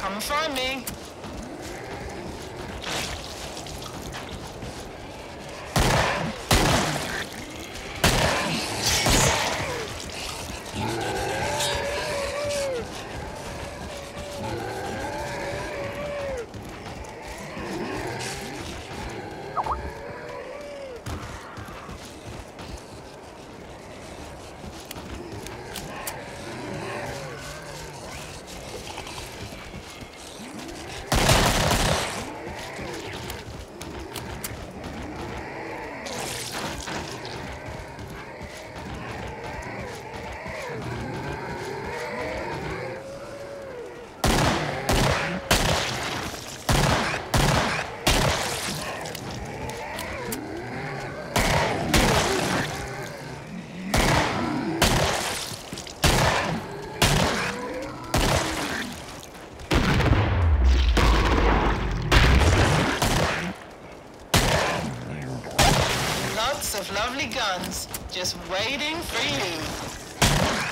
Come find me. of lovely guns just waiting for you.